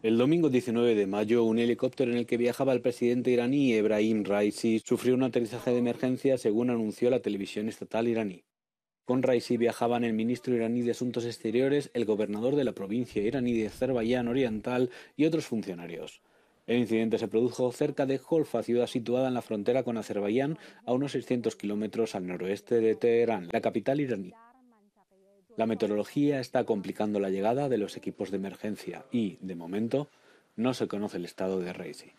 El domingo 19 de mayo, un helicóptero en el que viajaba el presidente iraní Ebrahim Raisi sufrió un aterrizaje de emergencia, según anunció la televisión estatal iraní. Con Raisi viajaban el ministro iraní de Asuntos Exteriores, el gobernador de la provincia iraní de Azerbaiyán Oriental y otros funcionarios. El incidente se produjo cerca de Holfa, ciudad situada en la frontera con Azerbaiyán, a unos 600 kilómetros al noroeste de Teherán, la capital iraní. La meteorología está complicando la llegada de los equipos de emergencia y, de momento, no se conoce el estado de Reisi.